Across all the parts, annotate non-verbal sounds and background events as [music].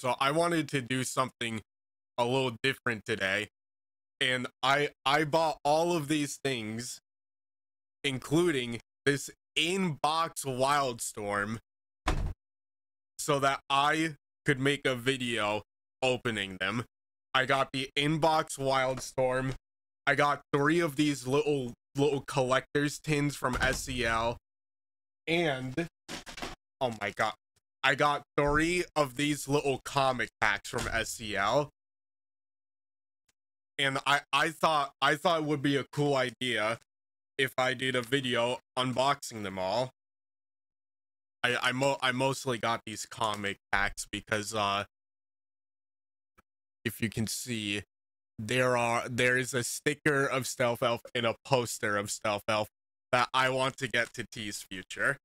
So I wanted to do something a little different today. And I I bought all of these things, including this inbox Wildstorm, so that I could make a video opening them. I got the inbox Wildstorm. I got three of these little little collector's tins from SEL. And oh my god. I got three of these little comic packs from SEL. And I, I thought I thought it would be a cool idea if I did a video unboxing them all. I I, mo- I mostly got these comic packs because uh if you can see there are there is a sticker of Stealth Elf and a poster of Stealth Elf that I want to get to T's future.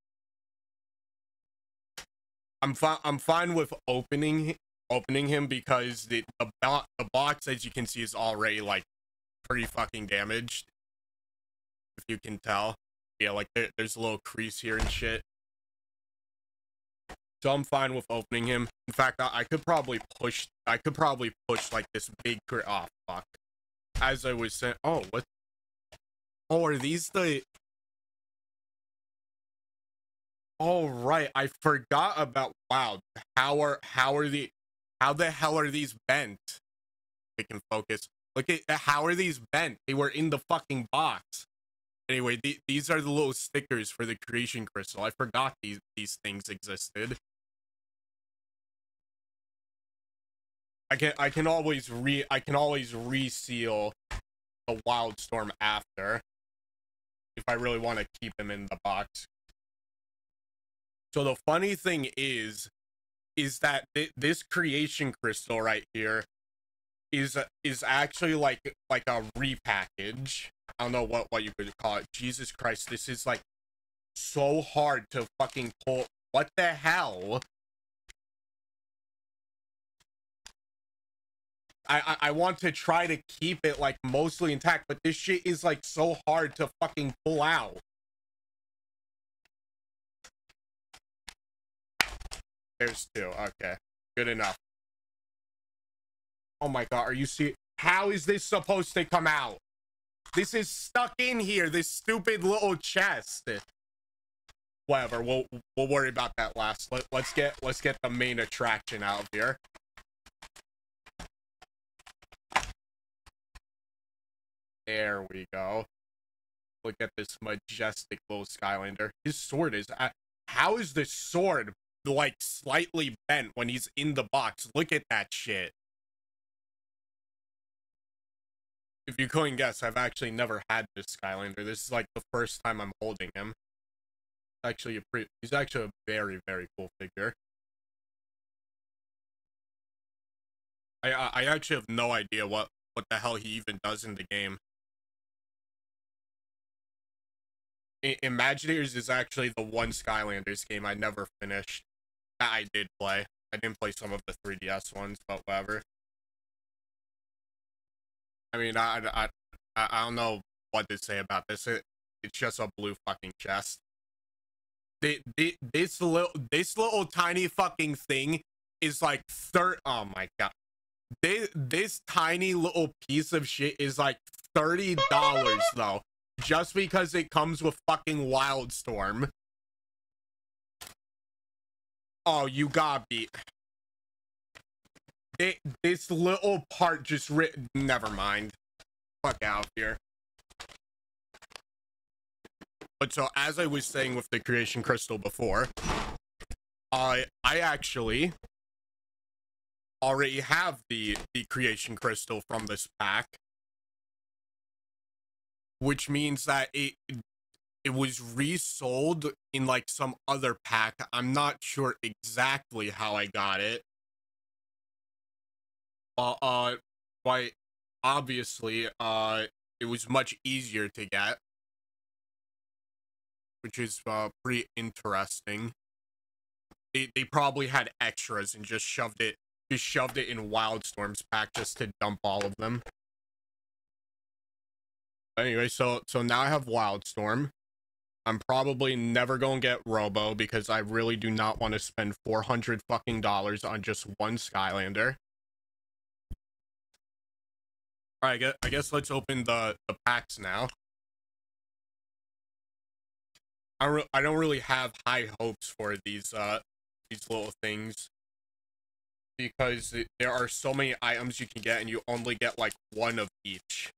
I'm fine. I'm fine with opening opening him because the the, bo- the box, as you can see, is already like pretty fucking damaged. If you can tell, yeah, like there, there's a little crease here and shit. So I'm fine with opening him. In fact, I, I could probably push. I could probably push like this big. Oh fuck! As I was saying, oh what? Oh, are these the? Oh right, I forgot about. Wow, how are how are the how the hell are these bent? We can focus. Look at uh, how are these bent? They were in the fucking box. Anyway, th- these are the little stickers for the creation crystal. I forgot these these things existed. I can I can always re I can always reseal the wildstorm after if I really want to keep him in the box. So the funny thing is is that th- this creation crystal right here is is actually like like a repackage. I don't know what what you could call it. Jesus Christ, this is like so hard to fucking pull. What the hell? I I want to try to keep it like mostly intact, but this shit is like so hard to fucking pull out. There's two. Okay. Good enough. Oh my god, are you see how is this supposed to come out? This is stuck in here, this stupid little chest. Whatever, we'll we'll worry about that last. Let, let's get let's get the main attraction out of here. There we go. Look at this majestic little Skylander. His sword is. Uh, how is this sword like slightly bent when he's in the box? Look at that shit. If you couldn't guess, I've actually never had this Skylander. This is like the first time I'm holding him. Actually, a pretty, he's actually a very, very cool figure. I I actually have no idea what what the hell he even does in the game. Imaginators is actually the one Skylanders game I never finished. That I did play. I didn't play some of the 3DS ones, but whatever. I mean, I I I, don't know what to say about this. It, it's just a blue fucking chest. The, the, this little this little tiny fucking thing is like third. Oh my god. This, this tiny little piece of shit is like thirty dollars though, just because it comes with fucking Wildstorm. Oh, you got me. It, this little part just written. Never mind. Fuck out here. But so, as I was saying with the creation crystal before, I I actually already have the the creation crystal from this pack, which means that it it was resold in like some other pack. I'm not sure exactly how I got it. Uh, uh, but obviously, uh, it was much easier to get, which is uh pretty interesting. They they probably had extras and just shoved it just shoved it in Wildstorm's pack just to dump all of them. Anyway, so so now I have Wildstorm. I'm probably never going to get Robo because I really do not want to spend 400 fucking dollars on just one Skylander. All right, I guess, I guess let's open the, the packs now. I, re- I don't really have high hopes for these uh these little things because there are so many items you can get and you only get like one of each.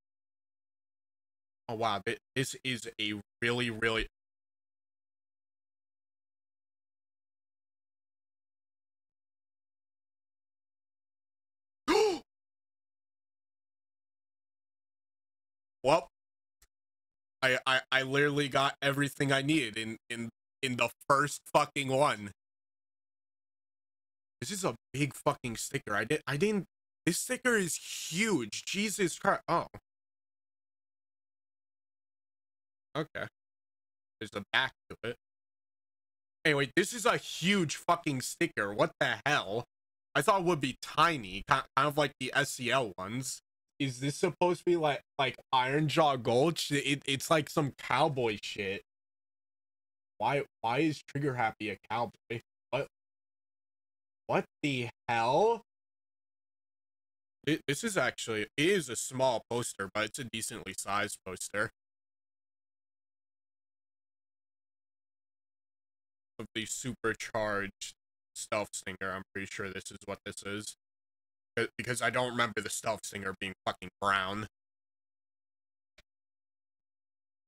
Oh wow, this is a really really well, I, I I literally got everything I needed in in in the first fucking one. This is a big fucking sticker. I did I didn't this sticker is huge. Jesus Christ. Oh. Okay. There's a back to it. Anyway, this is a huge fucking sticker. What the hell? I thought it would be tiny, kind of like the SCL ones is this supposed to be like like Iron Jaw Gulch? It, it's like some cowboy shit. Why why is Trigger Happy a cowboy? What what the hell? It, this is actually it is a small poster, but it's a decently sized poster. Of the supercharged stealth stinger, I'm pretty sure this is what this is because I don't remember the stealth stinger being fucking brown.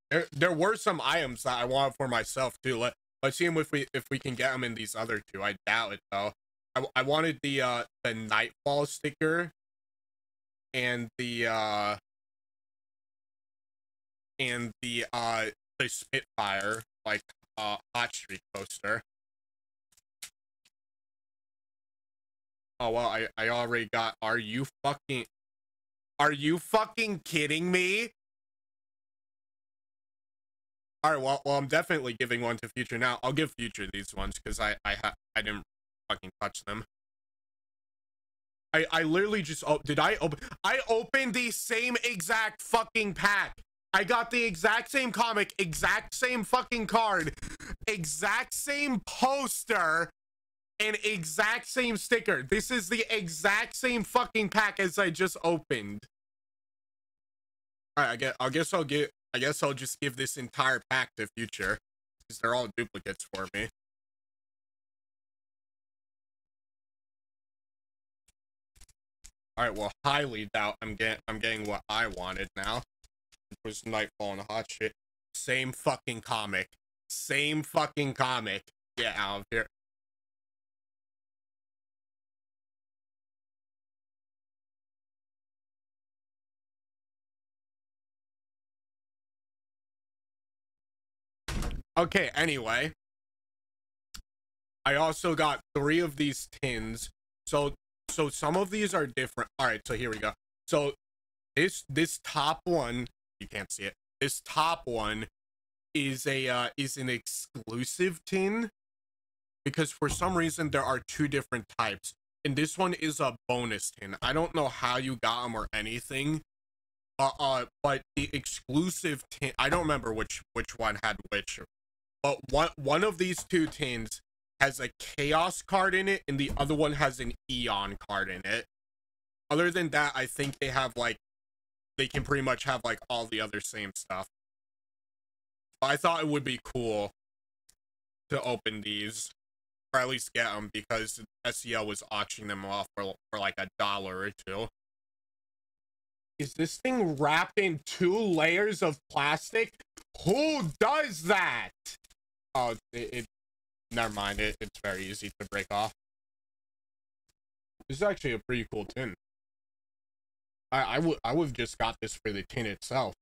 There, there were some items that I wanted for myself too. Let let's see if we if we can get them in these other two. I doubt it though. I, I wanted the uh the nightfall sticker and the uh and the uh the Spitfire like uh hot streak poster. Oh well, I I already got. Are you fucking? Are you fucking kidding me? All right, well, well, I'm definitely giving one to Future now. I'll give Future these ones because I I ha I didn't fucking touch them. I I literally just oh did I open I opened the same exact fucking pack. I got the exact same comic, exact same fucking card, exact same poster, an exact same sticker. This is the exact same fucking pack as I just opened. All right, I guess, I guess I'll get. I guess I'll just give this entire pack to Future, because they're all duplicates for me. All right, well, highly doubt I'm getting I'm getting what I wanted now. It was Nightfall and Hot Shit. Same fucking comic. Same fucking comic. Get out of here. Okay, anyway. I also got three of these tins. So so some of these are different. All right, so here we go. So this this top one, you can't see it. This top one is a uh, is an exclusive tin because for some reason there are two different types. And this one is a bonus tin. I don't know how you got them or anything. Uh, uh but the exclusive tin, I don't remember which which one had which but one one of these two tins has a chaos card in it and the other one has an eon card in it other than that i think they have like they can pretty much have like all the other same stuff i thought it would be cool to open these or at least get them because sel was auctioning them off for, for like a dollar or two. Is this thing wrapped in two layers of plastic? Who does that? Oh, it, it never mind. It, it's very easy to break off. This is actually a pretty cool tin. I, I would I would have just got this for the tin itself.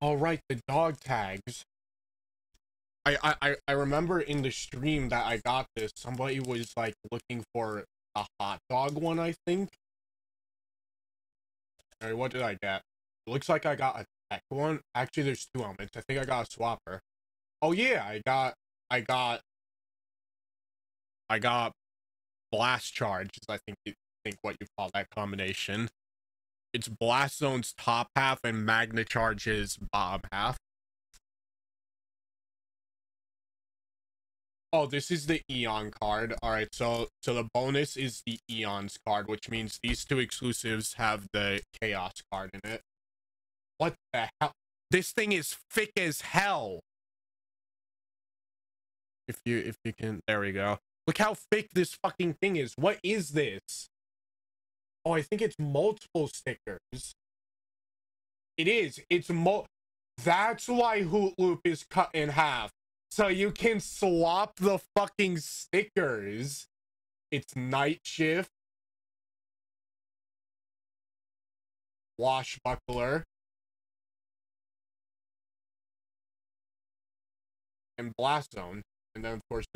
All right, the dog tags. I, I I remember in the stream that I got this. Somebody was like looking for a hot dog one. I think. All right, what did I get? Looks like I got a tech one. Actually, there's two elements. I think I got a swapper. Oh yeah, I got I got I got blast charge. I think think what you call that combination. it's Blast Zone's top half and Magna Charge's bottom half. Oh, this is the Eon card. All right, so so the bonus is the Eons card, which means these two exclusives have the Chaos card in it. What the hell? This thing is thick as hell. If you if you can, there we go. Look how thick this fucking thing is. What is this? Oh, I think it's multiple stickers. It is. It's mo. That's why Hoot Loop is cut in half so you can swap the fucking stickers. It's night shift. Wash Buckler. And Blast Zone. And then of course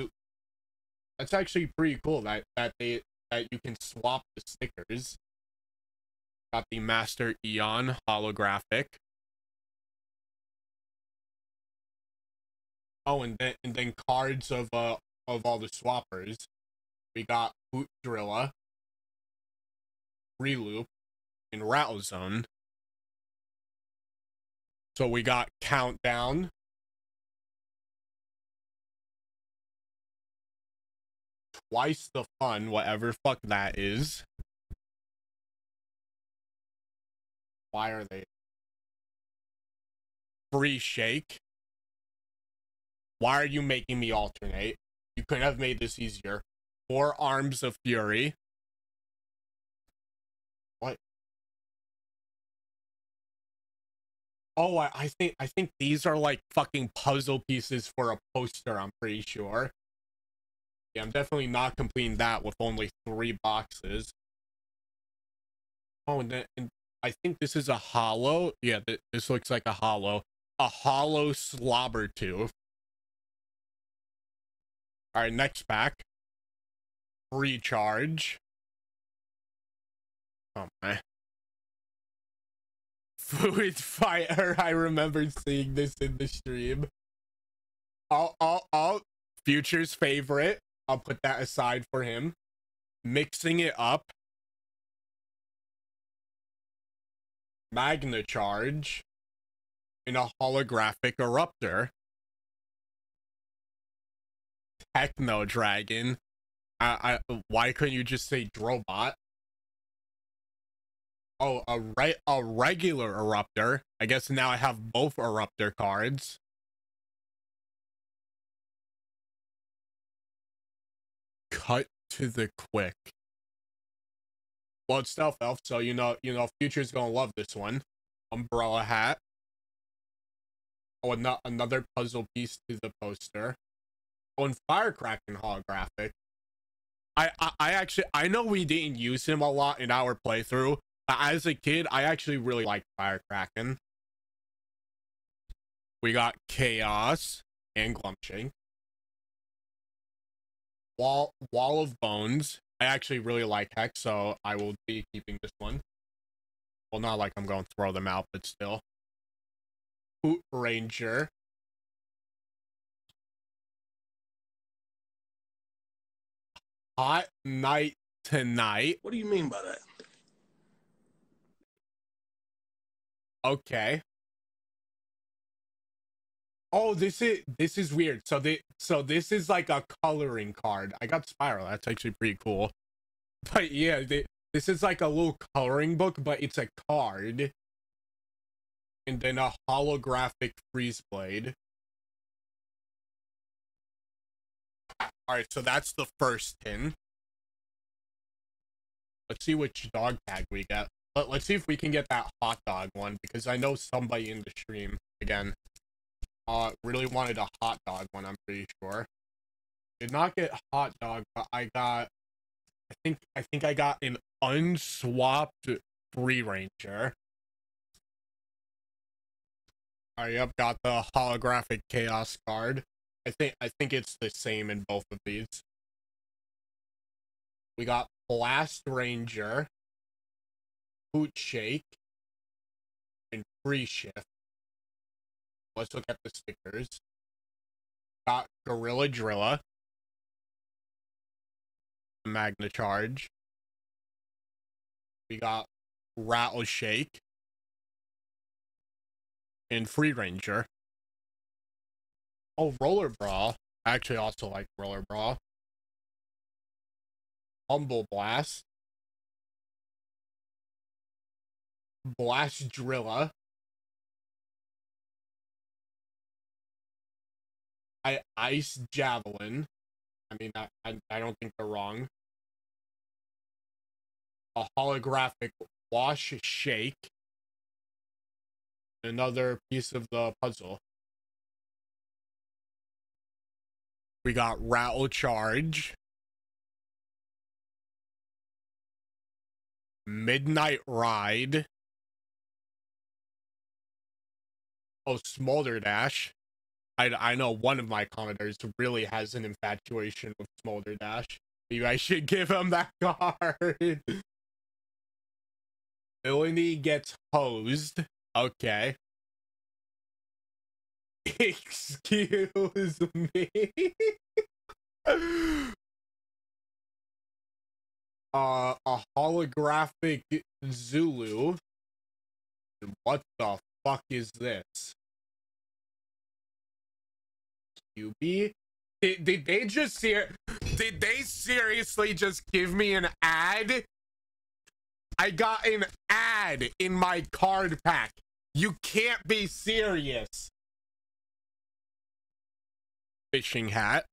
that's actually pretty cool that that they that you can swap the stickers. Got the Master Eon holographic. Oh, and then and then cards of uh of all the swappers. We got Boot Drilla, Reloop, and Rattle Zone. So we got Countdown. Twice the fun, whatever fuck that is. Why are they? Free Shake. Why are you making me alternate? You could have made this easier. Four Arms of Fury. What? Oh, I, I think I think these are like fucking puzzle pieces for a poster, I'm pretty sure. Yeah, I'm definitely not completing that with only three boxes. Oh, and then and I think this is a hollow. Yeah, th this looks like a hollow. A hollow slobber tooth. All right, next pack. Recharge. Oh my. [laughs] Fluid fire. I remember seeing this in the stream. All, all, all. Future's favorite. I'll put that aside for him. Mixing it up. Magna Charge. In a holographic eruptor. Techno Dragon. I, I, why couldn't you just say Drobot? Oh, a right, a regular Eruptor. I guess now I have both Eruptor cards. Cut to the quick. Well, it's Stealth Elf, so you know, you know, Future's gonna love this one. Umbrella hat. Oh, another puzzle piece to the poster oh, on Fire Kraken holographic. I, I, I actually I know we didn't use him a lot in our playthrough, but as a kid, I actually really liked Fire Kraken. We got Chaos and Glumshank. Wall Wall of Bones. I actually really like Hex, so I will be keeping this one. Well, not like I'm going to throw them out, but still. Hoot Ranger. Hot night tonight. What do you mean by that? Okay. Oh, this is this is weird. So they so this is like a coloring card. I got Spiral. That's actually pretty cool. But yeah, they, this is like a little coloring book, but it's a card. And then a holographic freeze blade. All right, so that's the first tin. Let's see which dog tag we get. Let, let's see if we can get that hot dog one because I know somebody in the stream again uh really wanted a hot dog one, I'm pretty sure. Did not get hot dog, but I got I think I think I got an unswapped free ranger. I yep, got the holographic chaos card. I think I think it's the same in both of these. We got Blast Ranger, Boot Shake, and Free Shift. Let's look at the stickers. Got Grilla Drilla, Magna Charge. We got Rattle Shake, and Free Ranger. Oh, Roller Brawl. I actually also like Roller Brawl. Humble Blast. Blast Drilla. I Ice Javelin. I mean, I, I, I don't think they're wrong. A holographic wash shake. Another piece of the puzzle. We got Rattle Charge. Midnight Ride. Oh, Smolder Dash. I, I know one of my commenters really has an infatuation with Smolder Dash. Maybe I should give him that [laughs] card. Villainy gets hosed. Okay. [laughs] Excuse me. [laughs] uh, a holographic Zoo Lou. What the fuck is this? QB? Did, did they just ser- did they seriously just give me an ad? I got an ad in my card pack. You can't be serious. Fishing hat.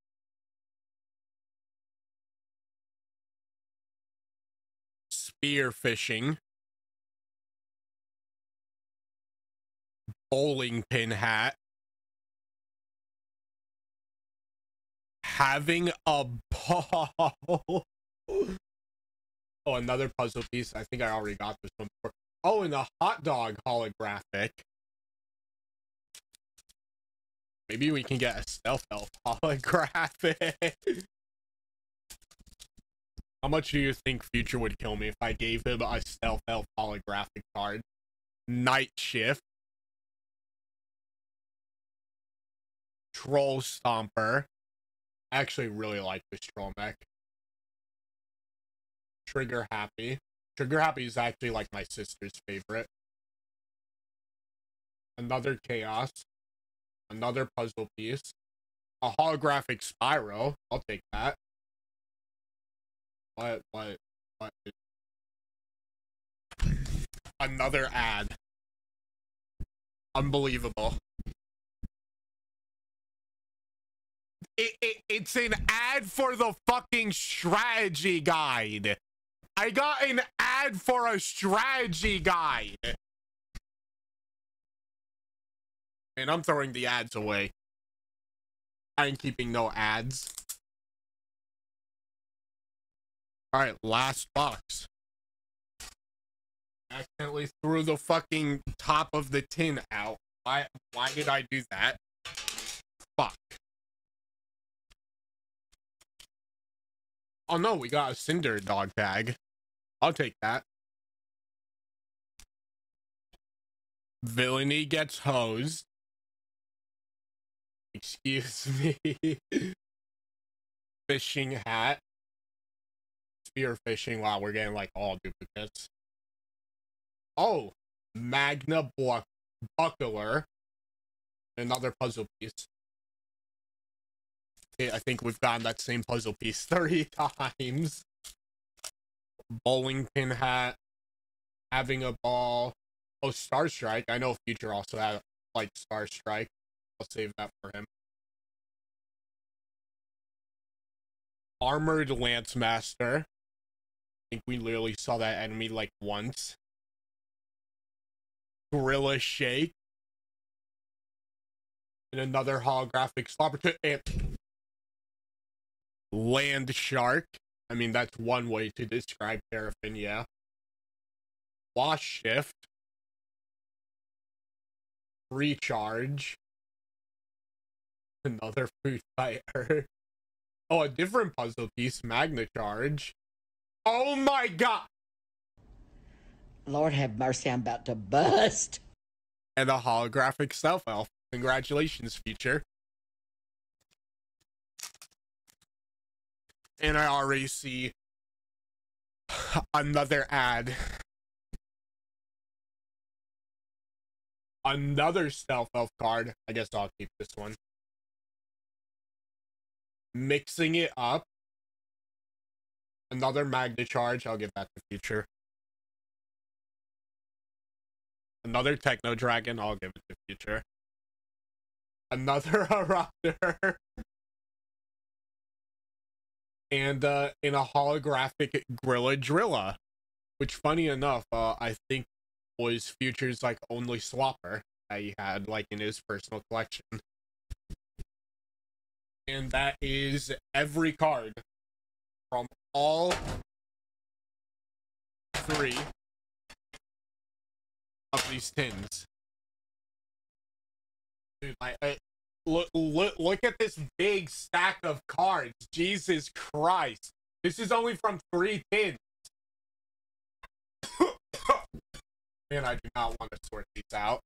Spear fishing. Bowling pin hat. Having a ball. oh, another puzzle piece. I think I already got this one before. Oh, and a hot dog holographic. Maybe we can get a stealth elf holographic. How much do you think Future would kill me if I gave him a stealth elf holographic card? Night shift. Troll Stomper. I actually really like this troll mech. Trigger Happy. Trigger Happy is actually like my sister's favorite. Another Chaos. Another puzzle piece. A holographic Spyro. I'll take that. What, what, what? Another ad. Unbelievable. It, it, it's an ad for the fucking strategy guide. I got an ad for a strategy guide. And I'm throwing the ads away. I ain't keeping no ads. Alright, last box. Accidentally threw the fucking top of the tin out. Why why did I do that? Oh no, we got a cinder dog tag. I'll take that. Villainy gets hosed. [laughs] Excuse me. fishing hat. Spear fishing. Wow, we're getting like all duplicates. Oh, Magna Buckler. Another puzzle piece. I think we've gotten that same puzzle piece [laughs] 30 times. Bowling pin hat. Having a ball. Oh, Star Strike. I know Future also had like Star Strike. I'll save that for him. Armored Lance Master. I think we literally saw that enemy like once. Grilla Shake. And another holographic slobber and land shark. I mean, that's one way to describe Terrafin, yeah. Wash shift. Recharge. Another food [laughs] fighter. Oh, a different puzzle piece, Magna Charge. Oh my god! Lord have mercy, I'm about to bust. And a holographic Stealth Elf. Congratulations, Future. And I already see another ad. another stealth elf card. I guess I'll keep this one. Mixing it up. Another Magna Charge. I'll give that to future. Another Techno Dragon. I'll give it to future. Another [laughs] Eruptor. And uh, in a holographic Grilla Drilla, which, funny enough, uh, I think was Future's like only swapper that he had like in his personal collection. And that is every card from all three of these tins. Dude, I, I look, look look at this big stack of cards. Jesus Christ. This is only from three tins. [coughs] Man, I do not want to sort these out.